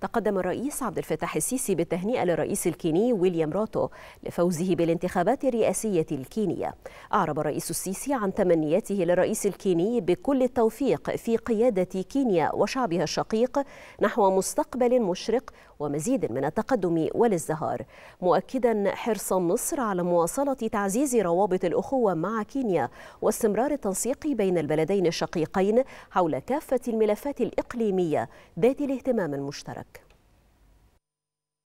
تقدم الرئيس عبد الفتاح السيسي بالتهنئة للرئيس الكيني ويليام روتو لفوزه بالانتخابات الرئاسية الكينية. أعرب الرئيس السيسي عن تمنياته للرئيس الكيني بكل التوفيق في قيادة كينيا وشعبها الشقيق نحو مستقبل مشرق ومزيد من التقدم والازدهار. مؤكدا حرص مصر على مواصلة تعزيز روابط الأخوة مع كينيا واستمرار التنسيق بين البلدين الشقيقين حول كافة الملفات الإقليمية ذات الاهتمام المشترك.